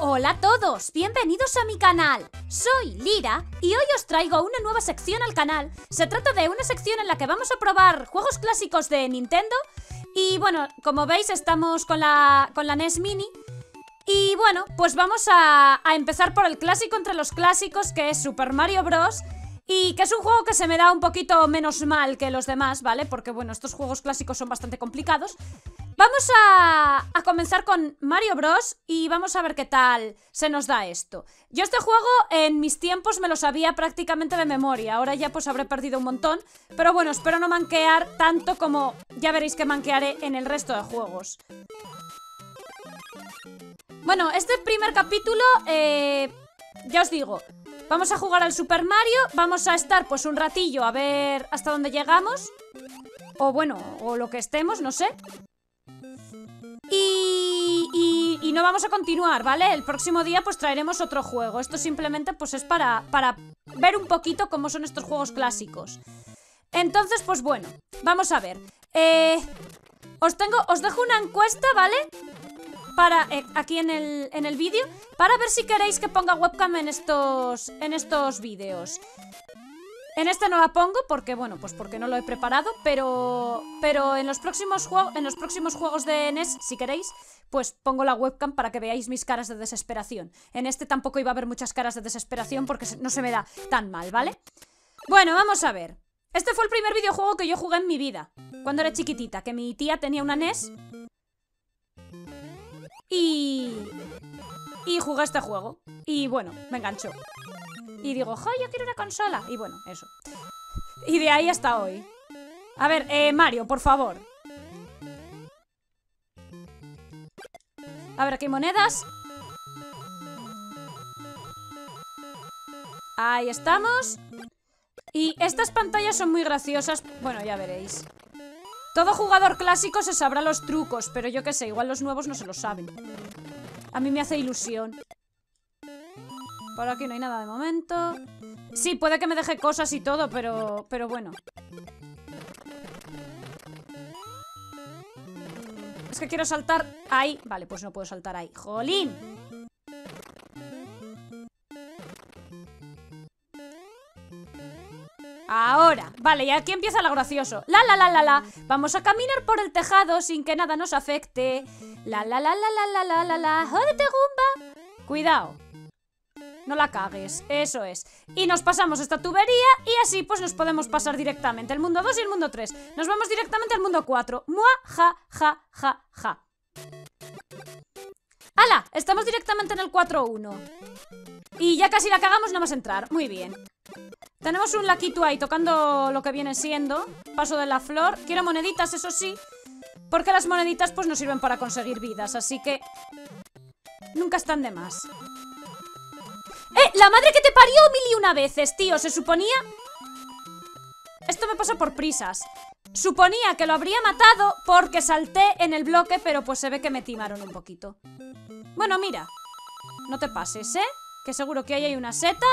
Hola a todos, bienvenidos a mi canal. Soy Lira y hoy os traigo una nueva sección al canal. Se trata de una sección en la que vamos a probar juegos clásicos de Nintendo. Y bueno, como veis estamos con la, con la NES Mini. Y bueno, pues vamos a, a empezar por el clásico entre los clásicos que es Super Mario Bros. Y que es un juego que se me da un poquito menos mal que los demás, ¿vale? Porque bueno, estos juegos clásicos son bastante complicados. Vamos a, a, comenzar con Mario Bros. y vamos a ver qué tal se nos da esto. Yo este juego en mis tiempos me lo sabía prácticamente de memoria, ahora ya pues habré perdido un montón, pero bueno, espero no manquear tanto como ya veréis que manquearé en el resto de juegos. Bueno, este primer capítulo, eh, ya os digo, vamos a jugar al Super Mario, vamos a estar pues un ratillo a ver hasta dónde llegamos, o bueno, o lo que estemos, no sé. Y, y, y, no vamos a continuar, ¿vale? El próximo día pues traeremos otro juego. Esto simplemente pues es para, para ver un poquito cómo son estos juegos clásicos. Entonces, pues bueno, vamos a ver. Eh, os tengo, os dejo una encuesta, ¿vale? Para, eh, aquí en el, en el vídeo, para ver si queréis que ponga webcam en estos, en estos vídeos. En este no la pongo porque, bueno, pues porque no lo he preparado, pero pero en los próximos en los próximos juegos de NES, si queréis, pues pongo la webcam para que veáis mis caras de desesperación. En este tampoco iba a haber muchas caras de desesperación porque no se me da tan mal, ¿vale? Bueno, vamos a ver. Este fue el primer videojuego que yo jugué en mi vida, cuando era chiquitita, que mi tía tenía una NES. Y... Y jugué este juego. Y bueno, me enganchó. Y digo, ¡jo, yo quiero una consola! Y bueno, eso. Y de ahí hasta hoy. A ver, eh, Mario, por favor. A ver, aquí hay monedas. Ahí estamos. Y estas pantallas son muy graciosas. Bueno, ya veréis. Todo jugador clásico se sabrá los trucos, pero yo qué sé, igual los nuevos no se lo saben. A mí me hace ilusión. Por aquí no hay nada de momento. Sí, puede que me deje cosas y todo, pero, pero bueno. Es que quiero saltar ahí. Vale, pues no puedo saltar ahí. ¡Jolín! Ahora, vale, y aquí empieza lo gracioso La la la la la Vamos a caminar por el tejado sin que nada nos afecte La la la la la la la la la ¡Jódete, Gumba! Cuidado no la cagues, eso es. Y nos pasamos esta tubería y así pues nos podemos pasar directamente el mundo 2 y el mundo 3. Nos vamos directamente al mundo 4. Mua, ja, ja, ja, ja. ¡Hala! Estamos directamente en el 4-1. Y ya casi la cagamos, no a entrar. Muy bien. Tenemos un laquito ahí tocando lo que viene siendo. Paso de la flor. Quiero moneditas, eso sí. Porque las moneditas pues nos sirven para conseguir vidas, así que... Nunca están de más. ¡Eh! ¡La madre que te parió mil y una veces, tío! Se suponía... Esto me pasa por prisas. Suponía que lo habría matado porque salté en el bloque, pero pues se ve que me timaron un poquito. Bueno, mira. No te pases, ¿eh? Que seguro que ahí hay una seta.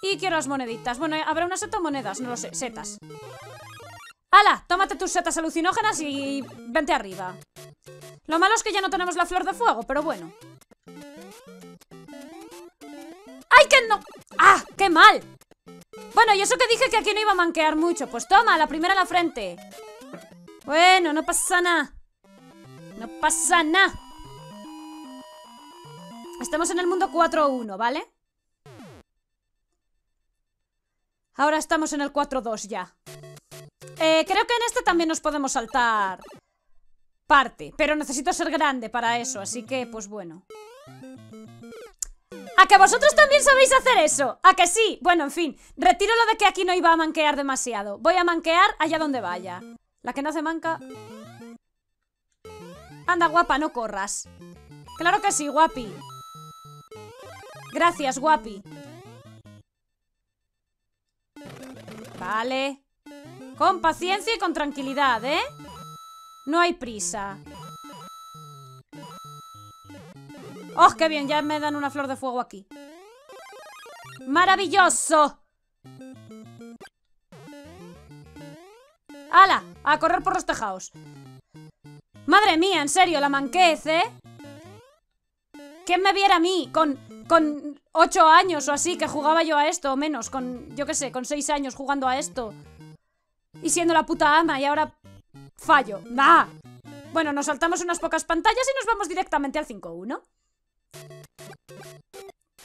Y quiero las moneditas. Bueno, ¿habrá una seta o monedas? No lo sé. Setas. ¡Hala! Tómate tus setas alucinógenas y vente arriba. Lo malo es que ya no tenemos la flor de fuego, pero bueno. ¡Ay, que no! ¡Ah! ¡Qué mal! Bueno, y eso que dije que aquí no iba a manquear mucho. Pues toma, la primera en la frente. Bueno, no pasa nada. No pasa nada. Estamos en el mundo 4-1, ¿vale? Ahora estamos en el 4-2 ya. Eh, creo que en este también nos podemos saltar parte. Pero necesito ser grande para eso, así que, pues bueno. ¿A que vosotros también sabéis hacer eso? ¿A que sí? Bueno, en fin, retiro lo de que aquí no iba a manquear demasiado. Voy a manquear allá donde vaya. La que no hace manca... Anda, guapa, no corras. Claro que sí, guapi. Gracias, guapi. Vale. Con paciencia y con tranquilidad, ¿eh? No hay prisa. ¡Oh, qué bien! Ya me dan una flor de fuego aquí. ¡Maravilloso! ¡Hala! A correr por los tejados. Madre mía, en serio, la manquez, ¿eh? ¿Quién me viera a mí con, con ocho años o así que jugaba yo a esto? O menos, con, yo qué sé, con seis años jugando a esto. Y siendo la puta ama y ahora fallo. ¡Nah! Bueno, nos saltamos unas pocas pantallas y nos vamos directamente al 5-1.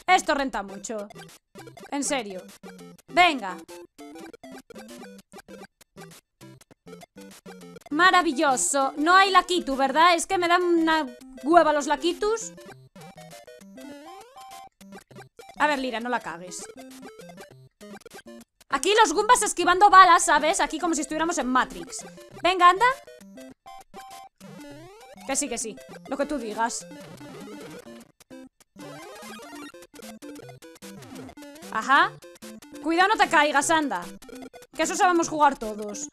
Esto renta mucho. En serio. Venga. Maravilloso. No hay laquitu, ¿verdad? Es que me dan una hueva los laquitus. A ver, Lira, no la cagues. Aquí los Goombas esquivando balas, ¿sabes? Aquí como si estuviéramos en Matrix. Venga, anda. Que sí, que sí. Lo que tú digas. Ajá. Cuidado, no te caigas, anda. Que eso sabemos jugar todos.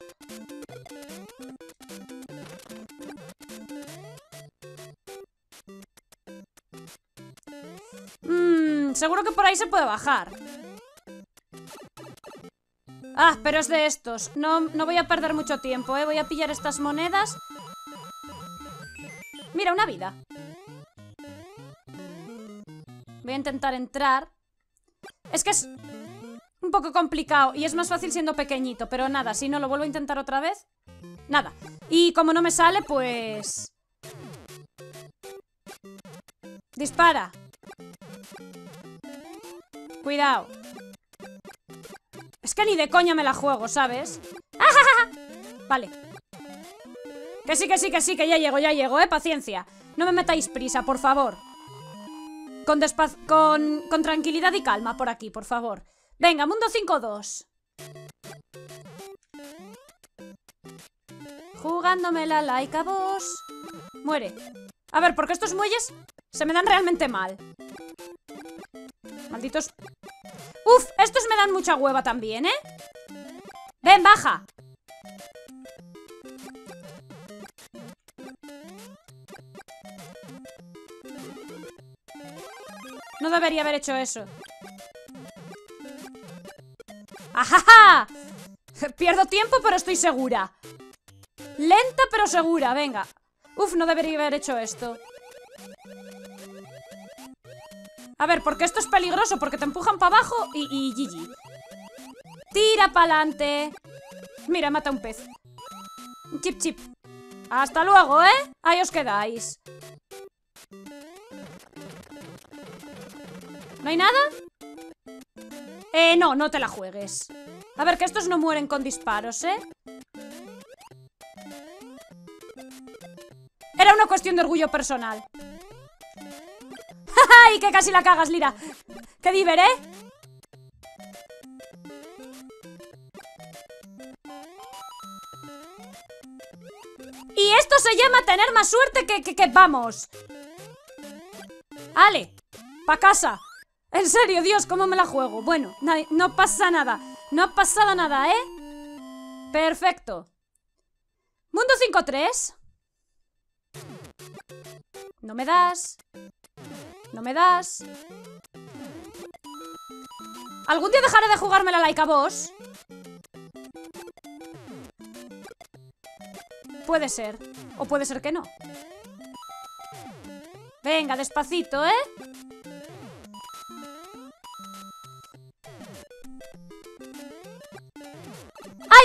Mmm, seguro que por ahí se puede bajar. Ah, pero es de estos. No, no voy a perder mucho tiempo, ¿eh? Voy a pillar estas monedas. Mira, una vida. Voy a intentar entrar. Es que es un poco complicado y es más fácil siendo pequeñito, pero nada, si no lo vuelvo a intentar otra vez, nada. Y como no me sale, pues... Dispara. Cuidado. Es que ni de coña me la juego, ¿sabes? Vale. Que sí, que sí, que sí, que ya llego, ya llego, eh, paciencia. No me metáis prisa, por favor. Con, con, tranquilidad y calma por aquí, por favor. Venga, mundo 5-2. Jugándome la laica vos. Muere. A ver, porque estos muelles se me dan realmente mal. Malditos... Uf, estos me dan mucha hueva también, ¿eh? Ven, baja. No debería haber hecho eso. ¡Ajaja! Pierdo tiempo, pero estoy segura. Lenta, pero segura, venga. Uf, no debería haber hecho esto. A ver, porque esto es peligroso, porque te empujan para abajo y, y GG. Tira para adelante. Mira, mata un pez. Chip, chip. Hasta luego, ¿eh? Ahí os quedáis. ¿No hay nada? Eh, no, no te la juegues. A ver, que estos no mueren con disparos, ¿eh? Era una cuestión de orgullo personal. ¡Ay, que casi la cagas, Lira! ¡Qué diver, eh! Y esto se llama tener más suerte que, que, que vamos. Ale, pa' casa. En serio, Dios, ¿cómo me la juego? Bueno, no pasa nada. No ha pasado nada, ¿eh? Perfecto. Mundo 5-3. No me das. No me das. ¿Algún día dejaré de jugarme la like a vos? Puede ser. O puede ser que no. Venga, despacito, ¿eh?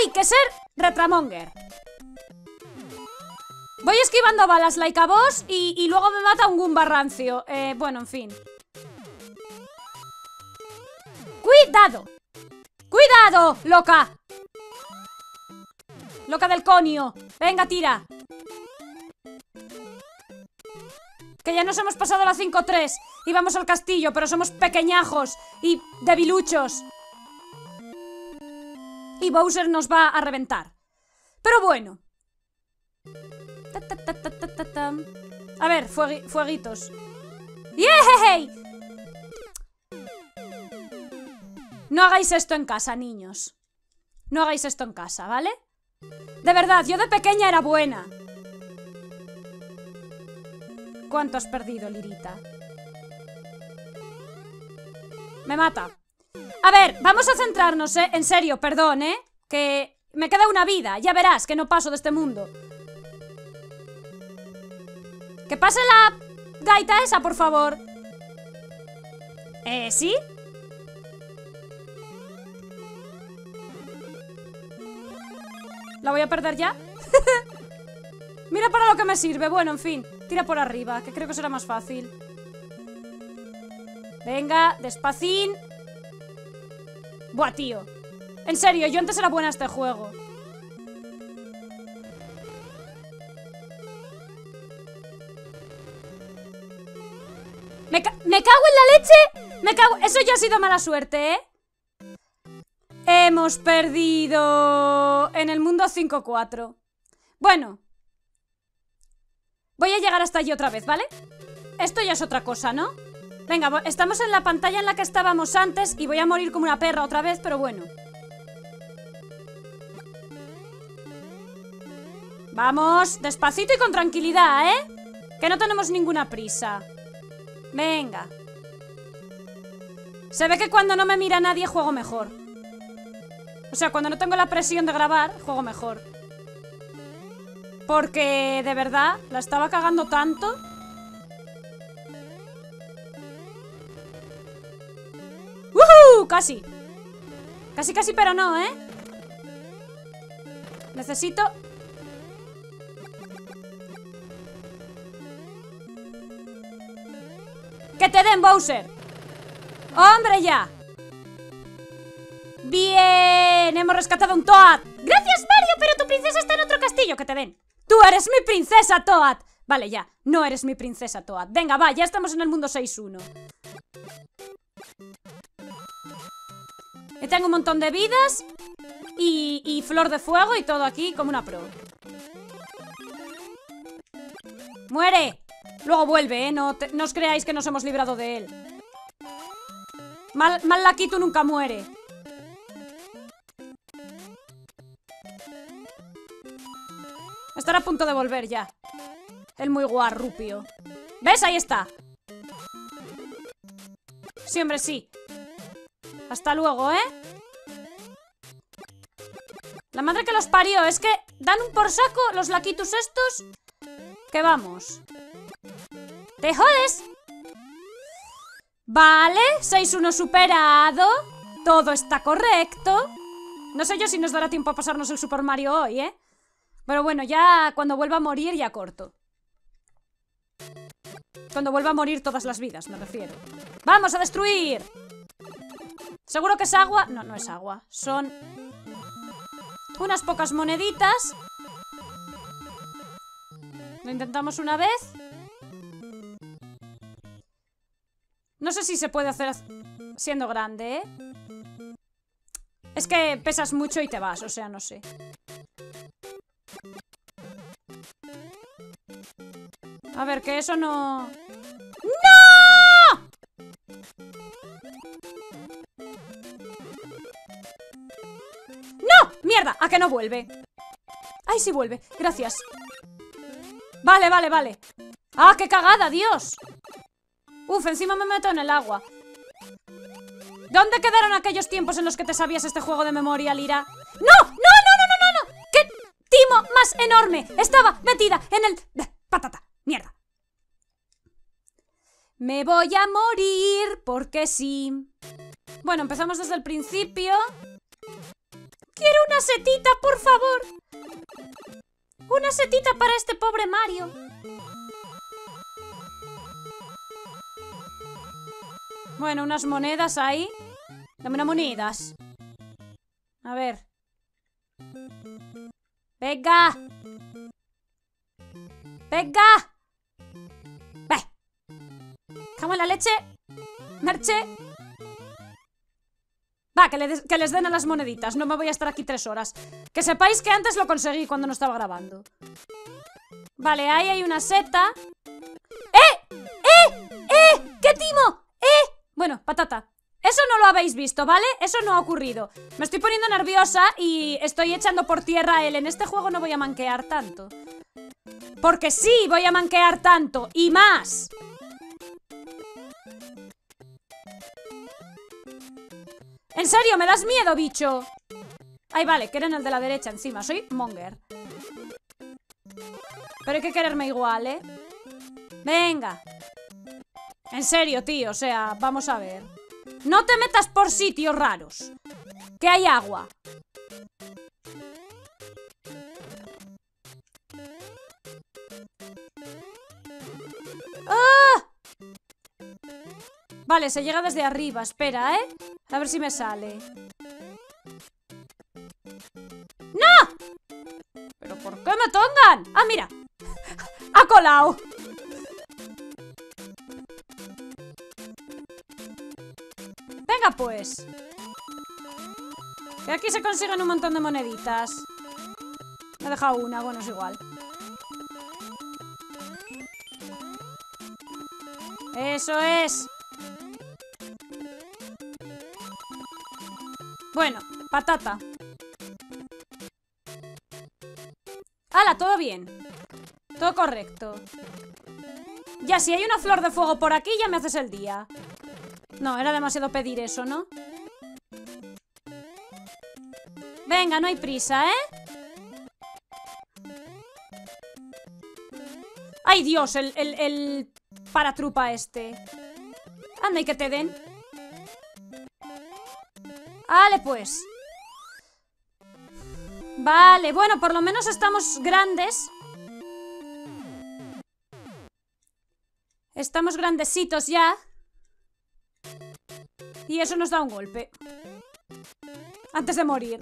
¡Hay que ser Retramonger! Voy esquivando balas like a boss y, luego me mata un Goomba rancio. Eh, bueno, en fin. ¡Cuidado! ¡Cuidado, loca! Loca del conio. Venga, tira. Que ya nos hemos pasado la 5-3 y vamos al castillo, pero somos pequeñajos y debiluchos. Y Bowser nos va a reventar. Pero bueno. A ver, fueguitos. ¡Yey! No hagáis esto en casa, niños. No hagáis esto en casa, ¿vale? De verdad, yo de pequeña era buena. ¿Cuánto has perdido, Lirita? Me mata. A ver, vamos a centrarnos, ¿eh? En serio, perdón, ¿eh? Que Me queda una vida, ya verás que no paso de este mundo. Que pase la gaita esa, por favor. Eh, ¿sí? ¿La voy a perder ya? Mira para lo que me sirve. Bueno, en fin. Tira por arriba, que creo que será más fácil. Venga, despacín. Buah, tío. En serio, yo antes era buena a este juego. Me, cago en la leche. Me cago... Eso ya ha sido mala suerte, ¿eh? Hemos perdido en el mundo 5-4. Bueno. Voy a llegar hasta allí otra vez, ¿vale? Esto ya es otra cosa, ¿no? Venga, estamos en la pantalla en la que estábamos antes y voy a morir como una perra otra vez, pero bueno. Vamos, despacito y con tranquilidad, ¿eh? Que no tenemos ninguna prisa. Venga. Se ve que cuando no me mira nadie juego mejor. O sea, cuando no tengo la presión de grabar, juego mejor. Porque, de verdad, la estaba cagando tanto. Casi. Casi, casi, pero no, ¿eh? Necesito ¡Que te den, Bowser! ¡Hombre, ya! ¡Bien! Hemos rescatado un Toad. ¡Gracias, Mario! Pero tu princesa está en otro castillo. ¡Que te den! ¡Tú eres mi princesa, Toad! Vale, ya. No eres mi princesa, Toad. Venga, va. Ya estamos en el mundo 6-1. Y tengo un montón de vidas. Y, flor de fuego y todo aquí como una pro. ¡Muere! Luego vuelve, ¿eh? No, os creáis que nos hemos librado de él. Mal, mal Lakitu nunca muere. Estará a punto de volver ya. El muy guarrupio. ¿Ves? Ahí está. Sí, hombre, sí. Hasta luego, ¿eh? La madre que los parió. Es que dan un por saco los laquitus estos. Que vamos. ¡Te jodes! Vale, 6-1 superado. Todo está correcto. No sé yo si nos dará tiempo a pasarnos el Super Mario hoy, ¿eh? Pero bueno, ya cuando vuelva a morir ya corto. Cuando vuelva a morir todas las vidas, me refiero. ¡Vamos a destruir! ¿Seguro que es agua? No, no es agua. Son unas pocas moneditas. Lo intentamos una vez. No sé si se puede hacer siendo grande, ¿eh? Es que pesas mucho y te vas, o sea, no sé. A ver, que eso no... ¡Mierda! ¿A que no vuelve? ¡Ay, sí vuelve! Gracias. Vale, vale, vale. ¡Ah, qué cagada, Dios! Uf, encima me meto en el agua. ¿Dónde quedaron aquellos tiempos en los que te sabías este juego de memoria, Lira? ¡No! ¡No, no, no, no, no! no! ¡Qué timo más enorme! Estaba metida en el... ¡Patata! ¡Mierda! Me voy a morir porque sí. Bueno, empezamos desde el principio. Quiero una setita, por favor. Una setita para este pobre Mario. Bueno, unas monedas ahí. Dame unas monedas. A ver. ¡Venga! ¡Venga! ¡Ve! ¡Camo en la leche! ¡Merche! Va, que, les den a las moneditas. No me voy a estar aquí tres horas. Que sepáis que antes lo conseguí cuando no estaba grabando. Vale, ahí hay una seta. ¡Eh! ¡Eh! ¡Eh! ¡Qué timo! Bueno, patata. Eso no lo habéis visto, ¿vale? Eso no ha ocurrido. Me estoy poniendo nerviosa y estoy echando por tierra él. En este juego no voy a manquear tanto. Porque sí, voy a manquear tanto. Y más. ¿En serio? ¿Me das miedo, bicho? Ay, vale, quieren el de la derecha encima. Soy Monger. Pero hay que quererme igual, ¿eh? Venga. En serio, tío, o sea, vamos a ver. No te metas por sitios raros. Que hay agua. ¡Ah! Vale, se llega desde arriba. Espera, ¿eh? A ver si me sale. ¡No! ¿Pero por qué me tongan? ¡Ah, mira! ¡Ha colado! Venga, pues. Que aquí se consiguen un montón de moneditas. Me he dejado una, bueno, es igual. Eso es. Bueno, patata. ¡Hala! Todo bien. Todo correcto. Ya, si hay una flor de fuego por aquí, ya me haces el día. No, era demasiado pedir eso, ¿no? Venga, no hay prisa, ¿eh? ¡Ay, Dios! El, el, el paratrupa este. Anda, y que te den. Vale, pues. Vale, bueno, por lo menos estamos grandes. Estamos grandecitos ya. Y eso nos da un golpe. Antes de morir.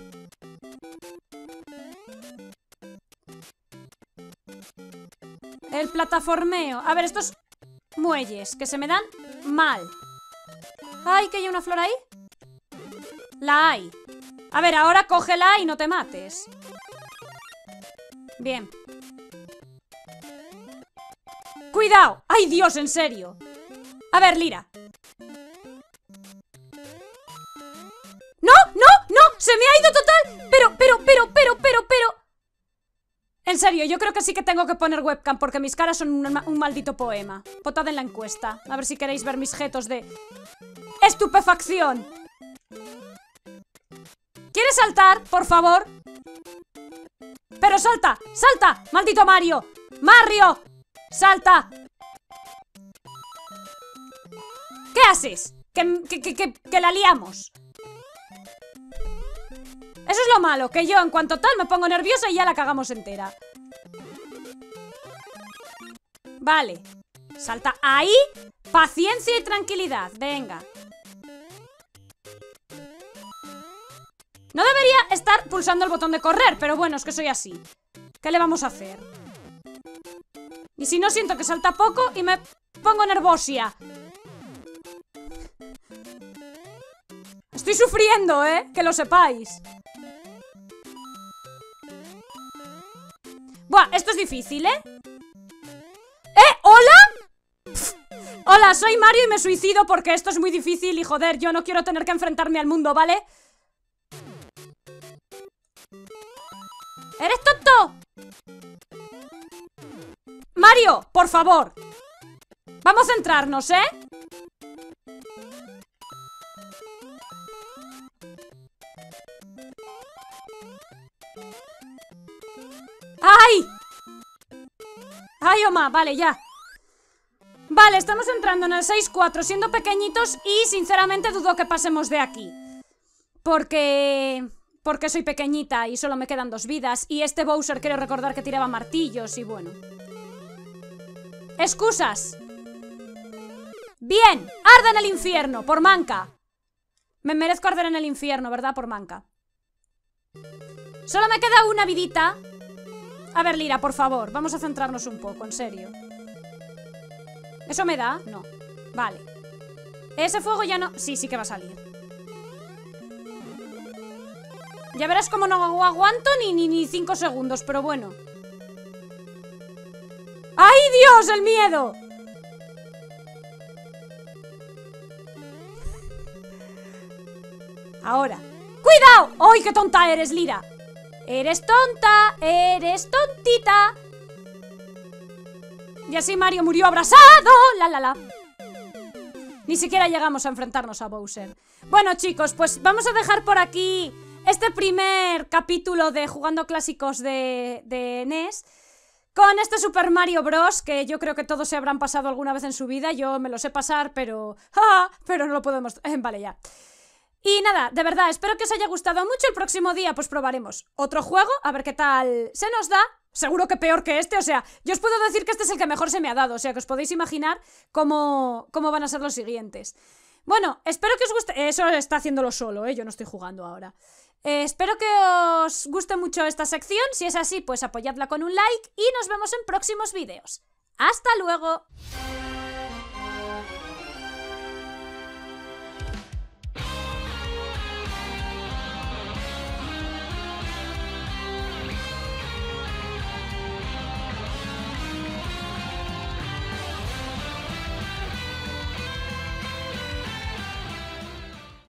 El plataformeo. A ver, estos muelles que se me dan mal. Ay, que hay una flor ahí. La hay. A ver, ahora cógela y no te mates. Bien. ¡Cuidado! ¡Ay, Dios, en serio! A ver, Lira. ¡No, no, no! ¡Se me ha ido total! Pero, pero, pero, pero, pero, pero... En serio, yo creo que sí que tengo que poner webcam porque mis caras son un, maldito poema. Votad en la encuesta. A ver si queréis ver mis jetos de... ¡Estupefacción! ¿Quieres saltar, por favor? ¡Pero salta! ¡Salta! ¡Maldito Mario! ¡Mario! ¡Salta! ¿Qué haces? Que, la liamos. Eso es lo malo, que yo en cuanto tal me pongo nerviosa y ya la cagamos entera. Vale. Salta ahí. Paciencia y tranquilidad. Venga. No debería estar pulsando el botón de correr, pero bueno, es que soy así. ¿Qué le vamos a hacer? Y si no, siento que salta poco y me pongo nervosia. Estoy sufriendo, ¿eh? Que lo sepáis. Buah, esto es difícil, ¿eh? ¿Eh? ¿Hola? Hola, soy Mario y me suicido porque esto es muy difícil y joder, yo no quiero tener que enfrentarme al mundo, ¿vale? vale Mario, por favor Vamos a centrarnos, ¿eh? ¡Ay! ¡Ay, Oma! Vale, ya Vale, estamos entrando en el 6-4 Siendo pequeñitos y sinceramente dudo que pasemos de aquí Porque porque soy pequeñita y solo me quedan dos vidas, y este Bowser quiero recordar que tiraba martillos y bueno. ¡Excusas! ¡Bien! ¡Arda en el infierno! ¡Por manca! Me merezco arder en el infierno, ¿verdad? Por manca. Solo me queda una vidita. A ver, Lira, por favor, vamos a centrarnos un poco, en serio. ¿Eso me da? No. Vale. Ese fuego ya no... Sí, sí que va a salir. Ya verás cómo no aguanto ni, ni, ni cinco segundos, pero bueno. ¡Ay, Dios! ¡El miedo! Ahora. ¡Cuidado! ¡Ay, qué tonta eres, Lira! ¡Eres tonta! ¡Eres tontita! Y así Mario murió abrazado. La, la, la. Ni siquiera llegamos a enfrentarnos a Bowser. Bueno, chicos, pues vamos a dejar por aquí este primer capítulo de Jugando Clásicos de, NES con este Super Mario Bros. que yo creo que todos se habrán pasado alguna vez en su vida. Yo me lo sé pasar, pero. Pero no lo podemos. vale, ya. Y nada, de verdad, espero que os haya gustado mucho. El próximo día, pues probaremos otro juego, a ver qué tal se nos da. Seguro que peor que este, o sea, yo os puedo decir que este es el que mejor se me ha dado, o sea, que os podéis imaginar cómo, cómo van a ser los siguientes. Bueno, espero que os guste. Eso está haciéndolo solo, ¿eh? Yo no estoy jugando ahora. Eh, espero que os guste mucho esta sección. Si es así, pues apoyadla con un like y nos vemos en próximos vídeos. ¡Hasta luego!